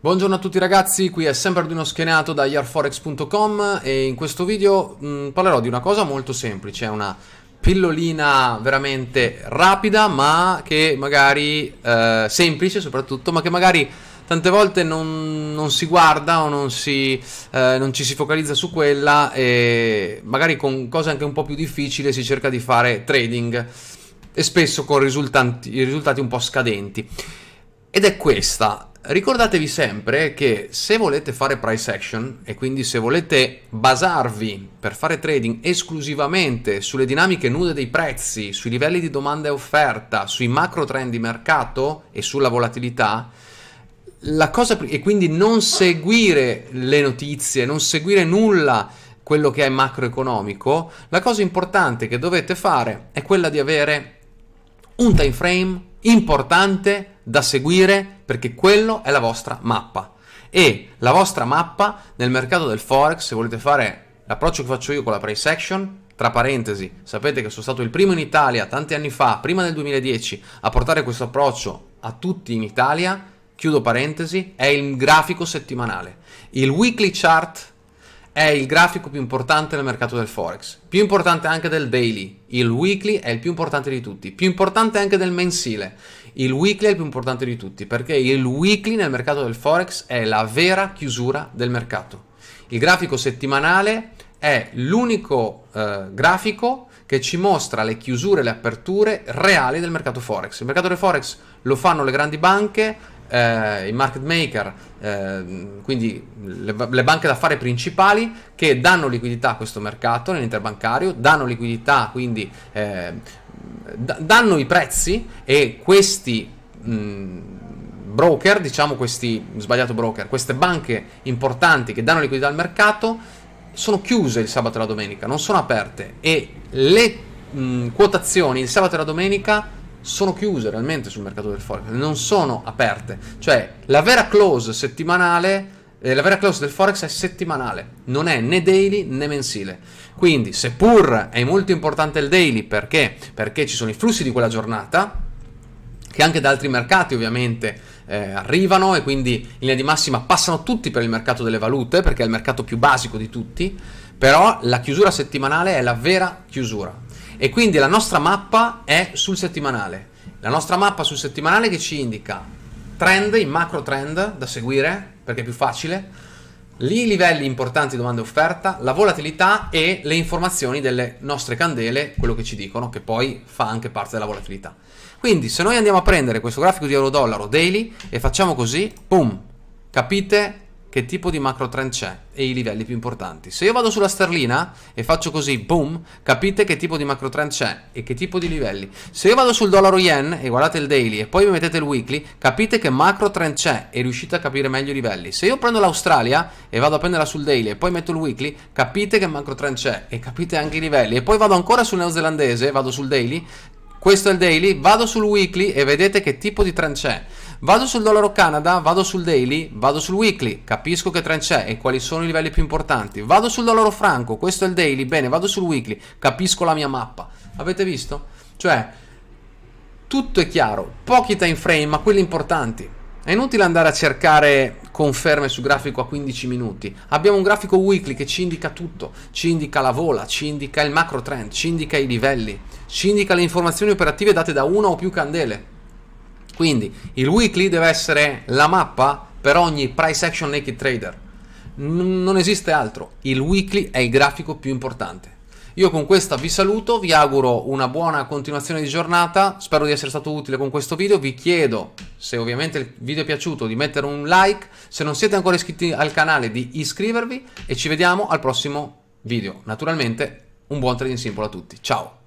Buongiorno a tutti ragazzi, qui è sempre Arduino Schenato da yarforex.com e in questo video mh, mm, parlerò di una cosa molto semplice, una pillolina veramente rapida ma che magari eh, semplice soprattutto, ma che magari tante volte non, non si guarda o non, si, eh, non ci si focalizza su quella e magari con cose anche un po' più difficili si cerca di fare trading e spesso con risultati, risultati un po' scadenti. Ed è questa, Ricordatevi sempre che se volete fare price action e quindi se volete basarvi per fare trading esclusivamente sulle dinamiche nude dei prezzi, sui livelli di domanda e offerta, sui macro trend di mercato e sulla volatilità, la cosa, e quindi non seguire le notizie, non seguire nulla quello che è macroeconomico, la cosa importante che dovete fare è quella di avere un time frame importante da seguire perché quello è la vostra mappa. E la vostra mappa nel mercato del Forex, se volete fare l'approccio che faccio io con la price action, tra parentesi, sapete che sono stato il primo in Italia tanti anni fa, prima del 2010, a portare questo approccio a tutti in Italia, chiudo parentesi, è il grafico settimanale. Il weekly chart è il grafico più importante nel mercato del Forex, più importante anche del daily, il weekly è il più importante di tutti, più importante anche del mensile. Il weekly è il più importante di tutti perché il weekly nel mercato del Forex è la vera chiusura del mercato. Il grafico settimanale è l'unico eh, grafico che ci mostra le chiusure e le aperture reali del mercato Forex. Il mercato del Forex lo fanno le grandi banche, eh, i market maker, eh, quindi le, le, banche d'affari principali che danno liquidità a questo mercato nell'interbancario, danno liquidità, quindi eh, danno i prezzi e questi mh, broker, diciamo questi, sbagliato broker, queste banche importanti che danno liquidità al mercato sono chiuse il sabato e la domenica, non sono aperte. E le mh, quotazioni il sabato e la domenica sono chiuse realmente sul mercato del forex, non sono aperte. Cioè, la vera close settimanale, eh, la vera close del forex è settimanale, non è né daily né mensile. Quindi, seppur è molto importante il daily perché? Perché ci sono i flussi di quella giornata, che anche da altri mercati ovviamente eh, arrivano e quindi in linea di massima passano tutti per il mercato delle valute, perché è il mercato più basico di tutti, però la chiusura settimanale è la vera chiusura e quindi la nostra mappa è sul settimanale. La nostra mappa sul settimanale che ci indica trend, i macro trend da seguire, perché è più facile, i livelli importanti domanda e offerta, la volatilità e le informazioni delle nostre candele, quello che ci dicono, che poi fa anche parte della volatilità. Quindi se noi andiamo a prendere questo grafico di euro-dollaro daily e facciamo così, boom, capite che tipo di macro trend c'è e i livelli più importanti. Se io vado sulla sterlina e faccio così, boom, capite che tipo di macro trend c'è e che tipo di livelli. Se io vado sul dollaro yen e guardate il daily e poi mi mettete il weekly, capite che macro trend c'è e riuscite a capire meglio i livelli. Se io prendo l'Australia e vado a prenderla sul daily e poi metto il weekly, capite che macro trend c'è e capite anche i livelli. E poi vado ancora sul neozelandese, vado sul daily, questo è il daily, vado sul weekly e vedete che tipo di trend c'è. Vado sul dollaro Canada, vado sul daily, vado sul weekly, capisco che trend c'è e quali sono i livelli più importanti. Vado sul dollaro franco, questo è il daily, bene, vado sul weekly, capisco la mia mappa. Avete visto? Cioè, tutto è chiaro, pochi time frame, ma quelli importanti. È inutile andare a cercare conferme su grafico a 15 minuti. Abbiamo un grafico weekly che ci indica tutto, ci indica la vola, ci indica il macro trend, ci indica i livelli, ci indica le informazioni operative date da una o più candele. Quindi il weekly deve essere la mappa per ogni price action naked trader. N- non esiste altro. Il weekly è il grafico più importante. Io con questa vi saluto, vi auguro una buona continuazione di giornata, spero di essere stato utile con questo video, vi chiedo, se ovviamente il video è piaciuto, di mettere un like, se non siete ancora iscritti al canale di iscrivervi e ci vediamo al prossimo video. Naturalmente un buon trading simple a tutti, ciao!